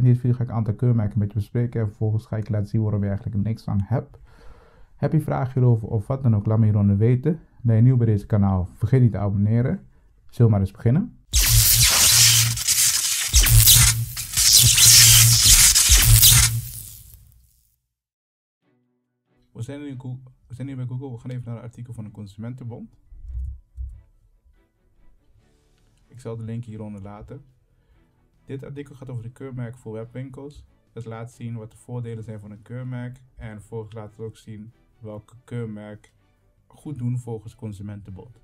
In deze video ga ik een aantal keurmerken met je bespreken en vervolgens ga ik laten zien waarom je eigenlijk niks aan hebt. Heb je vragen hierover of wat dan ook, laat me hieronder weten. Ben je nieuw bij deze kanaal, vergeet niet te abonneren. Zullen we maar eens beginnen. We zijn, nu bij Google, we gaan even naar een artikel van de Consumentenbond. Ik zal de link hieronder laten. Dit artikel gaat over de keurmerk voor webwinkels. Het laat zien wat de voordelen zijn van een keurmerk en vervolgens laat het ook zien welke keurmerk goed doen volgens Consumentenbond.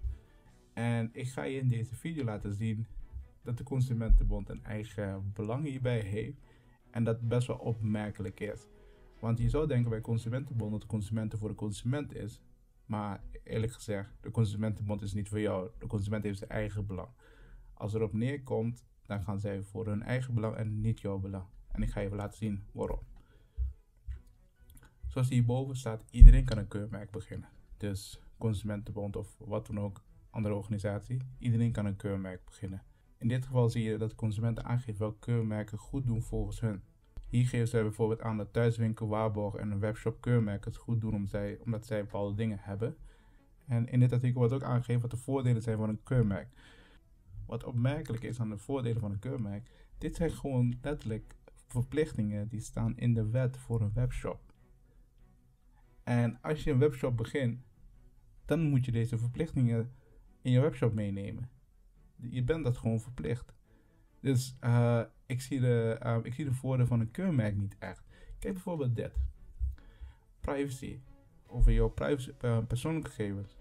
En ik ga je in deze video laten zien dat de Consumentenbond een eigen belang hierbij heeft en dat best wel opmerkelijk is. Want je zou denken bij Consumentenbond dat de consumenten voor de consument is. Maar eerlijk gezegd, de Consumentenbond is niet voor jou. De consument heeft zijn eigen belang. Als erop neerkomt, dan gaan zij voor hun eigen belang en niet jouw belang. En ik ga even laten zien waarom. Zoals hierboven staat, iedereen kan een keurmerk beginnen. Dus Consumentenbond of wat dan ook, andere organisatie. Iedereen kan een keurmerk beginnen. In dit geval zie je dat consumenten aangeven welke keurmerken goed doen volgens hun. Hier geven zij bijvoorbeeld aan dat thuiswinkel, waarborg en een webshop keurmerken het goed doen zij, omdat zij bepaalde dingen hebben. En in dit artikel wordt ook aangegeven wat de voordelen zijn van een keurmerk. Wat opmerkelijk is aan de voordelen van een keurmerk, dit zijn gewoon letterlijk verplichtingen die staan in de wet voor een webshop. En als je een webshop begint, dan moet je deze verplichtingen in je webshop meenemen. Je bent dat gewoon verplicht. Dus uh, ik, zie de, uh, ik zie de voordelen van een keurmerk niet echt. Kijk bijvoorbeeld dit. Privacy. Over jouw privacy, uh, persoonlijke gegevens.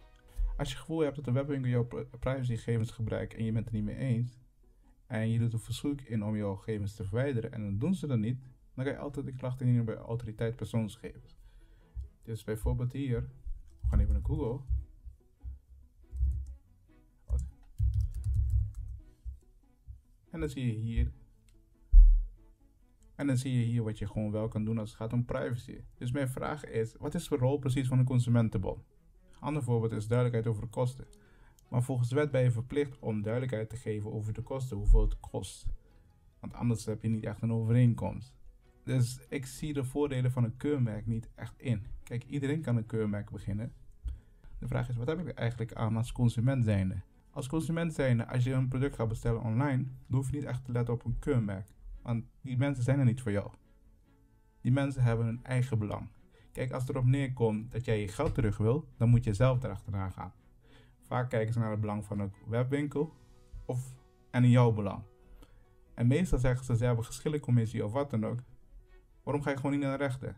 Als je gevoel hebt dat de webwinkel jouw privacygegevens gebruikt en je bent het niet mee eens, en je doet een verzoek in om jouw gegevens te verwijderen en dan doen ze dat niet, dan kan je altijd de klacht bij autoriteit persoonsgegevens. Dus bijvoorbeeld hier, we gaan even naar Google. En dan zie je hier. En dan zie je hier wat je gewoon wel kan doen als het gaat om privacy. Dus mijn vraag is, wat is de rol precies van een consumentenbon? Ander voorbeeld is duidelijkheid over de kosten. Maar volgens de wet ben je verplicht om duidelijkheid te geven over de kosten, hoeveel het kost. Want anders heb je niet echt een overeenkomst. Dus ik zie de voordelen van een keurmerk niet echt in. Kijk, iedereen kan een keurmerk beginnen. De vraag is, wat heb ik eigenlijk aan als consument zijnde? Als consument zijnde, als je een product gaat bestellen online, dan hoef je niet echt te letten op een keurmerk. Want die mensen zijn er niet voor jou. Die mensen hebben hun eigen belang. Kijk, als het erop neerkomt dat jij je geld terug wil, dan moet je zelf erachteraan gaan. Vaak kijken ze naar het belang van een webwinkel of en in jouw belang. En meestal zeggen ze, ze hebben geschillencommissie of wat dan ook. Waarom ga je gewoon niet naar de rechter?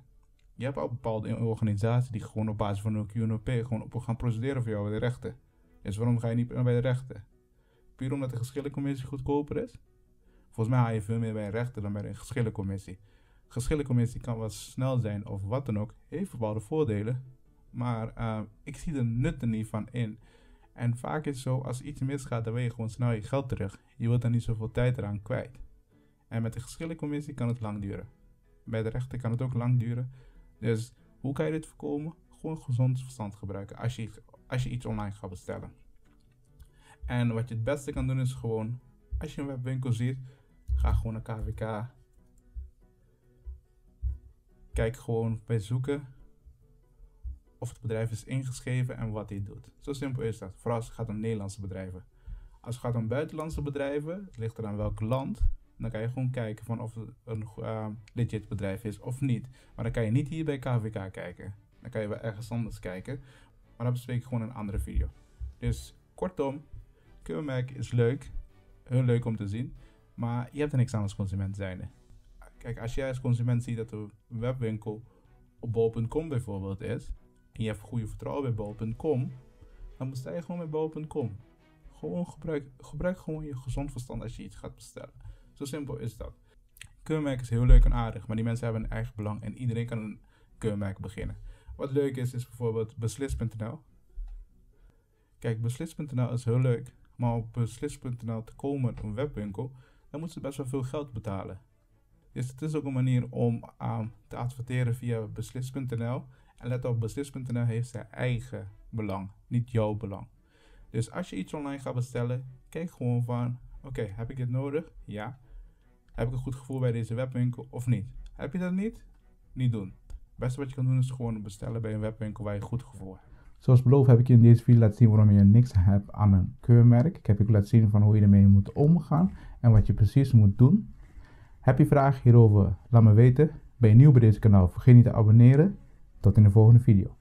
Je hebt al bepaalde organisaties die gewoon op basis van een QNOP gewoon op gaan procederen voor jou bij de rechter. Dus waarom ga je niet bij de rechter? Puur omdat de geschillencommissie goedkoper is? Volgens mij haal je veel meer bij een rechter dan bij een geschillencommissie geschillencommissie kan wat snel zijn of wat dan ook, heeft bepaalde voordelen. Maar uh, ik zie de nut er niet van in. En vaak is het zo, als iets misgaat, dan wil je gewoon snel je geld terug. Je wilt dan niet zoveel tijd eraan kwijt. En met de geschillencommissie kan het lang duren. Bij de rechter kan het ook lang duren. Dus hoe kan je dit voorkomen? Gewoon gezond verstand gebruiken als je, als je iets online gaat bestellen. En wat je het beste kan doen is gewoon, als je een webwinkel ziet, ga gewoon naar KVK, Kijk gewoon bij zoeken of het bedrijf is ingeschreven en wat hij doet. Zo simpel is dat. Vooral als het gaat om Nederlandse bedrijven. Als het gaat om buitenlandse bedrijven, ligt er aan welk land. Dan kan je gewoon kijken van of het een uh, legit bedrijf is of niet. Maar dan kan je niet hier bij KVK kijken. Dan kan je wel ergens anders kijken. Maar dat bespreek ik gewoon in een andere video. Dus kortom, keurmerk is leuk. Heel leuk om te zien. Maar je hebt er niks aan als consument zijnde. Kijk, als jij als consument ziet dat de webwinkel op bol.com bijvoorbeeld is, en je hebt goede vertrouwen bij bol.com, dan bestel je gewoon bij bol.com. Gewoon gebruik, gebruik gewoon je gezond verstand als je iets gaat bestellen. Zo simpel is dat. Keurmerk is heel leuk en aardig, maar die mensen hebben een eigen belang en iedereen kan een keurmerk beginnen. Wat leuk is, is bijvoorbeeld beslis.nl. Kijk, beslis.nl is heel leuk, maar op beslis.nl te komen, een webwinkel, dan moeten ze best wel veel geld betalen. Dus het is ook een manier om um, te adverteren via beslis.nl. En let op, beslis.nl heeft zijn eigen belang, niet jouw belang. Dus als je iets online gaat bestellen, kijk gewoon van, oké, heb ik dit nodig? Ja. Heb ik een goed gevoel bij deze webwinkel of niet? Heb je dat niet? Niet doen. Het beste wat je kan doen is gewoon bestellen bij een webwinkel waar je goed gevoel hebt. Zoals beloofd heb ik je in deze video laten zien waarom je niks hebt aan een keurmerk. Ik heb je laten zien van hoe je ermee moet omgaan en wat je precies moet doen. Heb je vragen hierover? Laat me weten. Ben je nieuw bij deze kanaal? Vergeet niet te abonneren. Tot in de volgende video.